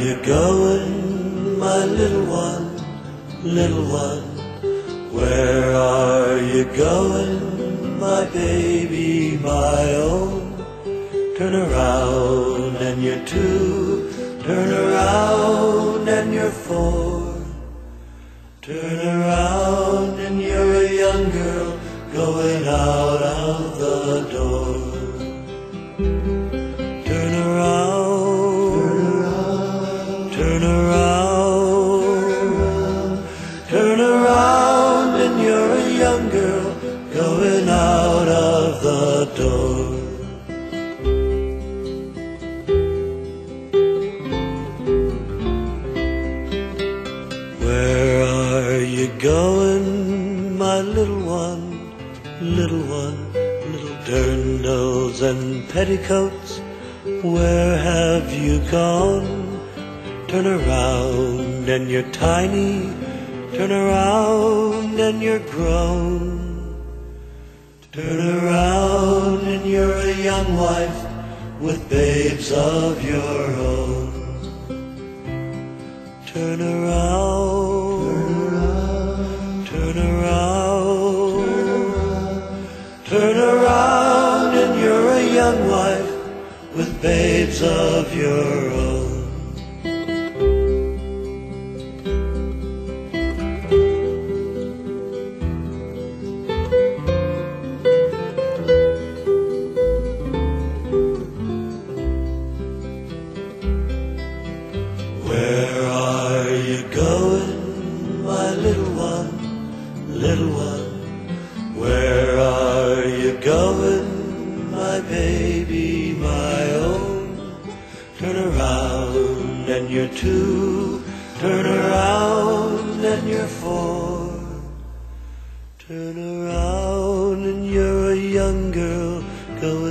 you going, my little one, little one? Where are you going, my baby, my own? Turn around and you're two, turn around and you're four. Turn around and you're a young girl going out of the door. Turn around, turn around and you're a young girl going out of the door. Where are you going, my little one, little one, little dirndls and petticoats? Where have you gone? Turn around and you're tiny, turn around and you're grown. Turn around and you're a young wife with babes of your own. Turn around, turn around, turn around, and you're a young wife with babes of your own. Going, my little one, little one? Where are you going, my baby, my own? Turn around and you're two, turn around and you're four. Turn around and you're a young girl going